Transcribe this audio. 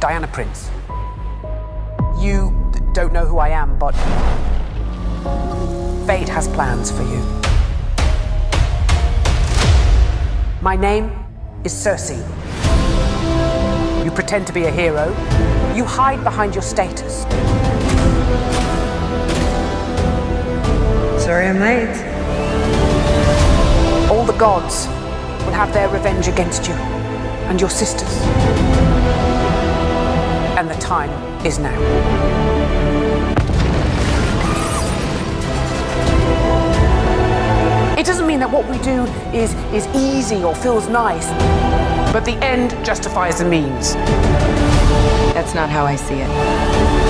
Diana Prince. You don't know who I am, but fate has plans for you. My name is Circe. You pretend to be a hero. You hide behind your status. Sorry I'm late. All the gods will have their revenge against you and your sisters. Time is now. It doesn't mean that what we do is, is easy or feels nice, but the end justifies the means. That's not how I see it.